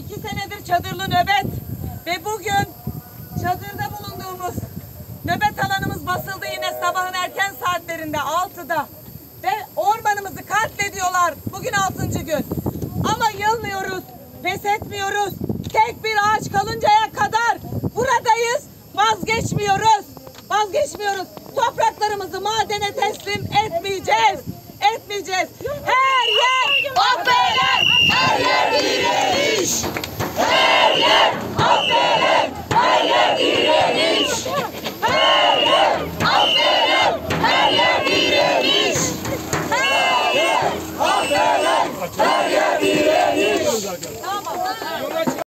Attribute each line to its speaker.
Speaker 1: iki senedir çadırlı nöbet ve bugün çadırda bulunduğumuz nöbet alanımız basıldı yine sabahın erken saatlerinde 6'da ve ormanımızı katlediyorlar bugün 6. gün. Ama yılmıyoruz, pes etmiyoruz. Tek bir ağaç kalıncaya kadar buradayız, vazgeçmiyoruz. Vazgeçmiyoruz. Topraklarımızı madene teslim Hurry up, hurry.